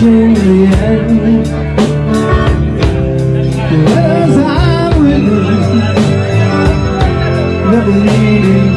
reaching the end As I'm with you. Never needing